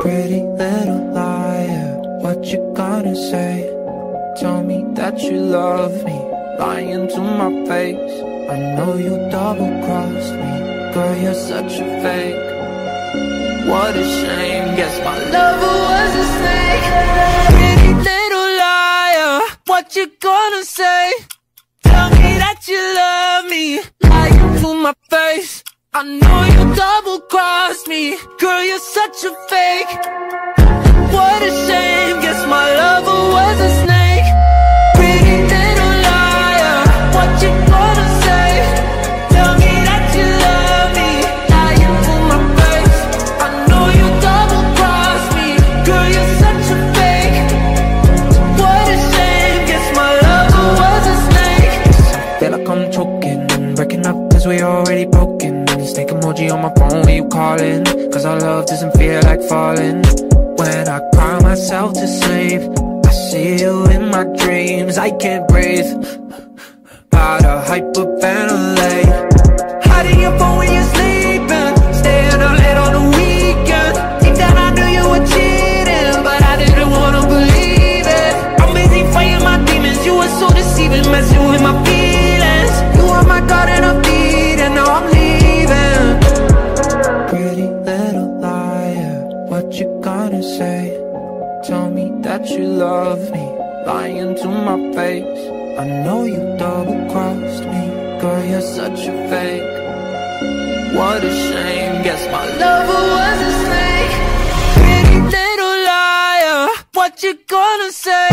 Pretty little liar, what you gonna say? Tell me that you love me, lying to my face. I know you double crossed me, girl, you're such a fake. What a shame, guess my lover was a snake. Pretty little liar, what you gonna say? Tell me that you love me, lying to my face. I know you double crossed me, girl, you're such a fake. What a shame, guess my lover was a snake. Pretty little liar, what you gonna say? Tell me that you love me, lying to my face. I know you double crossed me, girl, you're such a fake. What a shame, guess my lover was a snake. I Feel like I'm choking breaking up cause we already broken. And the snake emoji on my phone when you calling. Cause our love doesn't feel like falling. When I cry myself to sleep, I see you in my dreams. I can't breathe. Gotta hyperventilate. Hiding your phone when you're sleeping. Staying up late on the weekend. Deep down I knew you were cheating, but I didn't wanna believe it. I'm busy fighting my demons. You were so deceiving, messing with my feelings. Tell me that you love me, lying to my face. I know you double crossed me, girl, you're such a fake. What a shame, guess my lover was a snake. Pretty little liar, what you gonna say?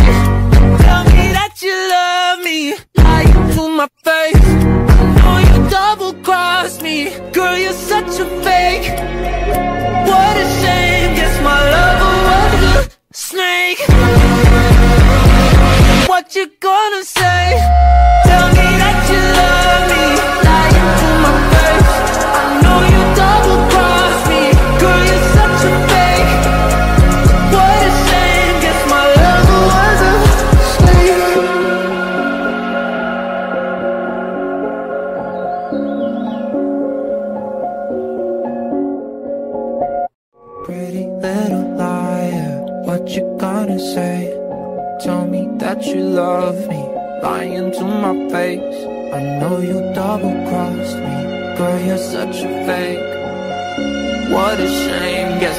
Tell me that you love me, lying to my face. You gonna say? Tell me that you love me, lying to my face. I know you double crossed me, girl, you're such a fake. What a shame, guess my lover was a snake. Pretty little liar, what you gonna say? That you love me, lying to my face. I know you double crossed me, girl, you're such a fake. What a shame, guess